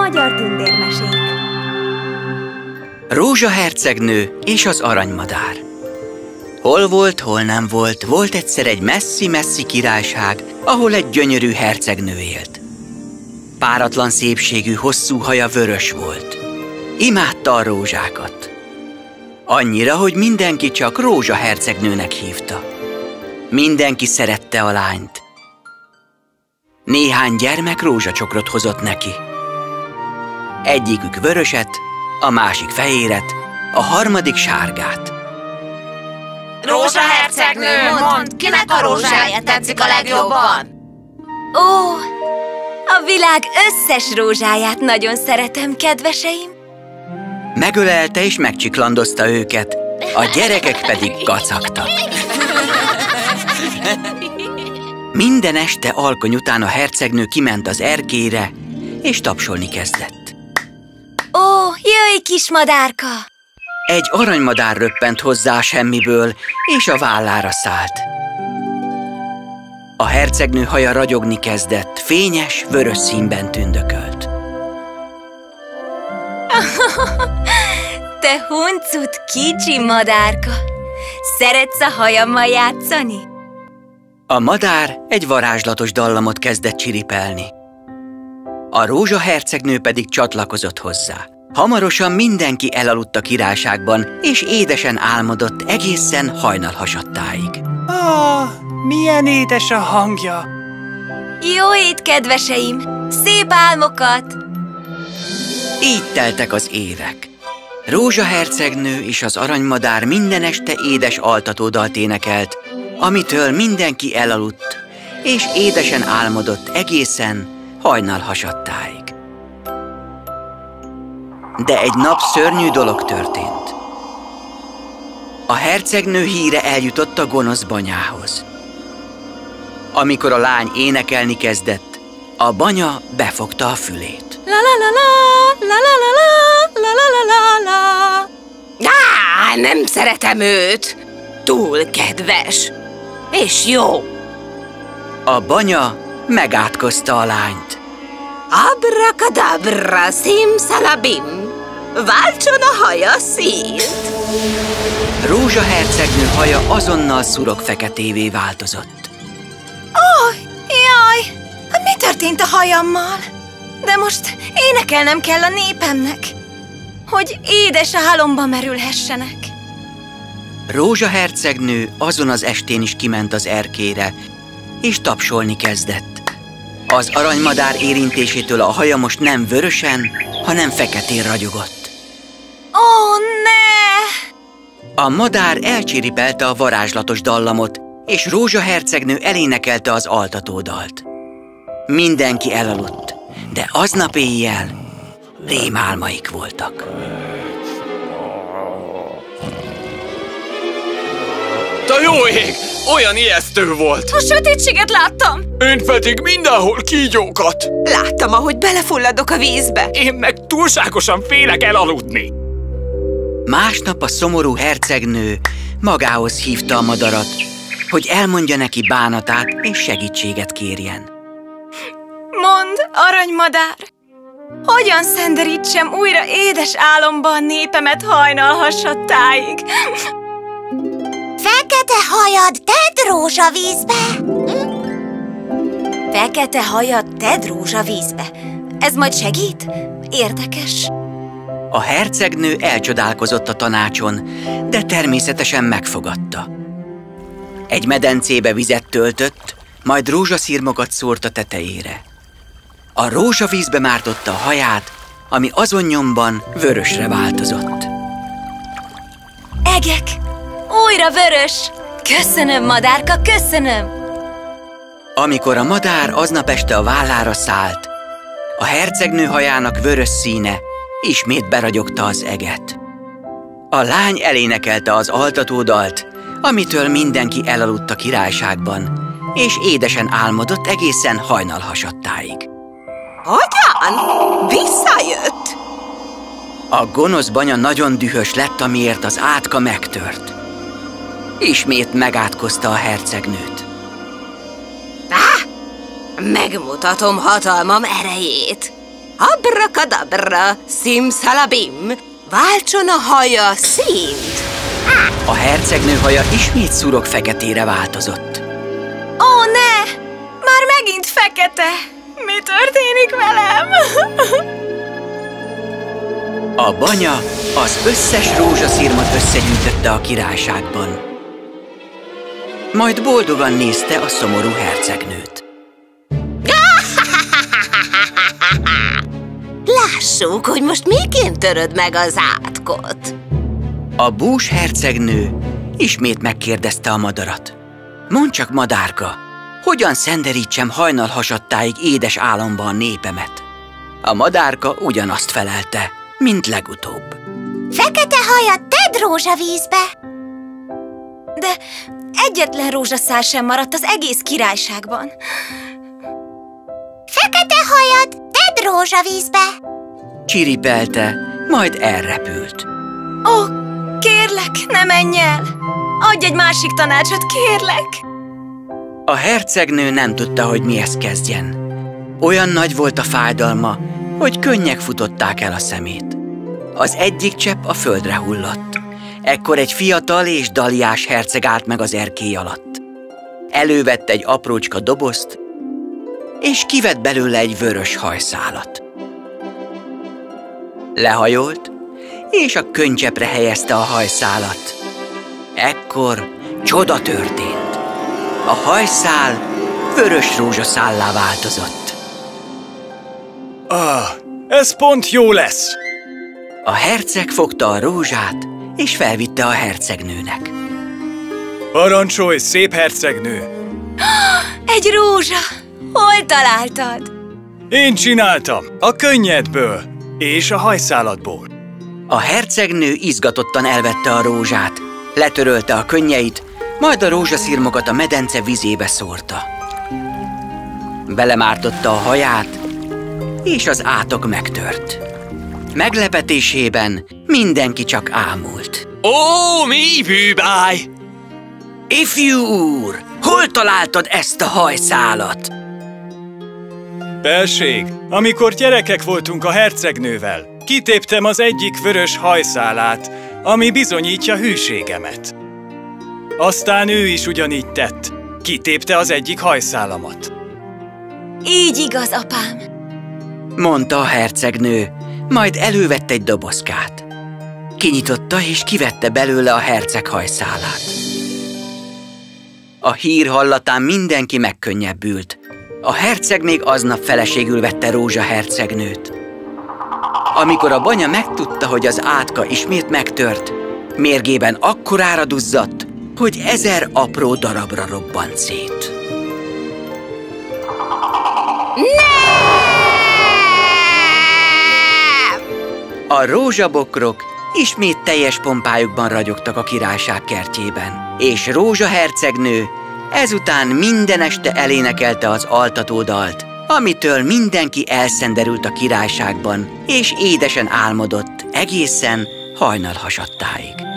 Magyar tündérmesék Rózsa hercegnő és az aranymadár Hol volt, hol nem volt, volt egyszer egy messzi-messzi királyság, ahol egy gyönyörű hercegnő élt. Páratlan szépségű, hosszú haja vörös volt. Imádta a rózsákat. Annyira, hogy mindenki csak Rózsa hercegnőnek hívta. Mindenki szerette a lányt. Néhány gyermek rózsacsokrot hozott neki. Egyikük vöröset, a másik fehéret, a harmadik sárgát. Rózsa hercegnő, mondd, kinek a rózsája tetszik a legjobban? Ó, a világ összes rózsáját nagyon szeretem, kedveseim. Megölelte és megcsiklandozta őket, a gyerekek pedig kacagtak. Minden este alkony után a hercegnő kiment az erkére, és tapsolni kezdett. Ó, jöjj, kis madárka! Egy aranymadár röppent hozzá a semmiből, és a vállára szállt. A hercegnő haja ragyogni kezdett, fényes, vörös színben tündökölt. Te huncut kicsi madárka! Szeretsz a hajammal játszani? A madár egy varázslatos dallamot kezdett csiripelni. A rózsa hercegnő pedig csatlakozott hozzá. Hamarosan mindenki elaludt a királyságban, és édesen álmodott egészen hajnalhasadtáig. Ah, milyen édes a hangja! Jó ét, kedveseim! Szép álmokat! Így teltek az évek. Rózsa hercegnő és az aranymadár minden este édes altatódalt énekelt, amitől mindenki elaludt, és édesen álmodott egészen hajnalhasadtáig. De egy nap szörnyű dolog történt. A hercegnő híre eljutott a gonosz banyához. Amikor a lány énekelni kezdett, a banya befogta a fülét. La la la la, la la la la, la la la la la. Á, nem szeretem őt! Túl kedves! És jó! A banya megátkozta a lányt. Abracadabra, szimszalabim! Váltson a haja színt! Rózsa hercegnő haja azonnal szurok feketévé változott. Ó, jaj! Mi történt a hajammal? De most énekelnem kell a népemnek, hogy édes álomba merülhessenek. Rózsa hercegnő azon az estén is kiment az erkére, és tapsolni kezdett. Az aranymadár érintésétől a haja most nem vörösen, hanem feketén ragyogott. Ó, ne! A madár elcsiripelte a varázslatos dallamot, és Rózsa hercegnő elénekelte az altatódalt. Mindenki elaludt, de aznap éjjel rémálmaik voltak. Jó ég! Olyan ijesztő volt! A sötétséget láttam! Én pedig mindenhol kígyókat! Láttam, ahogy belefulladok a vízbe. Én meg túlságosan félek elaludni! Másnap a szomorú hercegnő magához hívta a madarat, hogy elmondja neki bánatát és segítséget kérjen. Mondd, aranymadár! Hogyan szenderítsem újra édes álomba a népemet hajnalhasadtáig? Fekete hajad, tedd rózsavízbe! Fekete hajat tedd rózsavízbe. Ez majd segít? Érdekes. A hercegnő elcsodálkozott a tanácson, de természetesen megfogadta. Egy medencébe vizet töltött, majd rózsaszírmokat szórt a tetejére. A rózsavízbe mártotta a haját, ami azon nyomban vörösre változott. Egek! Újra vörös! Köszönöm, madárka, köszönöm! Amikor a madár aznap este a vállára szállt, a hercegnő hajának vörös színe ismét beragyogta az eget. A lány elénekelte az altatódalt, amitől mindenki elaludt a királyságban, és édesen álmodott egészen hajnalhasadtáig. Hogyan? Visszajött? A gonosz banya nagyon dühös lett, amiért az átka megtört. Ismét megátkozta a hercegnőt. Á, megmutatom hatalmam erejét. Abrakadabra, szimszalabim, váltson a haja színt. A hercegnő haja ismét szurok feketére változott. Ó, ne! Már megint fekete! Mi történik velem? A banya az összes rózsaszírmat összegyűjtötte a királyságban. Majd boldogan nézte a szomorú hercegnőt. Lássuk, hogy most miként töröd meg az átkot. A bús hercegnő ismét megkérdezte a madarat. Mondd csak, madárka, hogyan szenderítsem hajnal hasadtáig édes álomba a népemet? A madárka ugyanazt felelte, mint legutóbb. Fekete hajat tedd rózsavízbe. De egyetlen rózsaszál sem maradt az egész királyságban. Fekete hajad tedd rózsavízbe. Csiripelte, majd elrepült. Ó, kérlek, ne menj el! Adj egy másik tanácsot, kérlek! A hercegnő nem tudta, hogy mihez kezdjen. Olyan nagy volt a fájdalma, hogy könnyek futották el a szemét. Az egyik csepp a földre hullott. Ekkor egy fiatal és daliás herceg állt meg az erkély alatt. Elővette egy aprócska dobozt, és kivett belőle egy vörös hajszálat. Lehajolt, és a könycsepre helyezte a hajszálat. Ekkor csoda történt. A hajszál vörös rózsaszállá változott. Ah, ez pont jó lesz. A herceg fogta a rózsát, és felvitte a hercegnőnek. Parancsolj, szép hercegnő! Egy rózsa! Hol találtad? Én csináltam, a könnyedből és a hajszálatból. A hercegnő izgatottan elvette a rózsát, letörölte a könnyeit, majd a rózsaszírmokat a medence vizébe szórta. Belemártotta a haját, és az átok megtört. Meglepetésében mindenki csak ámult. Ó, mi bűbáj! Ifjú úr, hol találtad ezt a hajszálat? Belség, amikor gyerekek voltunk a hercegnővel, kitéptem az egyik vörös hajszálát, ami bizonyítja hűségemet. Aztán ő is ugyanígy tett. Kitépte az egyik hajszálamat. Így igaz, apám. mondta a hercegnő, majd elővette egy dobozkát. Kinyitotta és kivette belőle a herceg hajszálát. A hír hallatán mindenki megkönnyebbült. A herceg még aznap feleségül vette Rózsa hercegnőt. Amikor a banya megtudta, hogy az átka ismét megtört, mérgében akkorára duzzadt, hogy ezer apró darabra robbant szét. A rózsabokrok ismét teljes pompájukban ragyogtak a királyság kertjében, és Rózsa hercegnő ezután minden este elénekelte az altatódalt, amitől mindenki elszenderült a királyságban, és édesen álmodott egészen hajnal hasadtáig.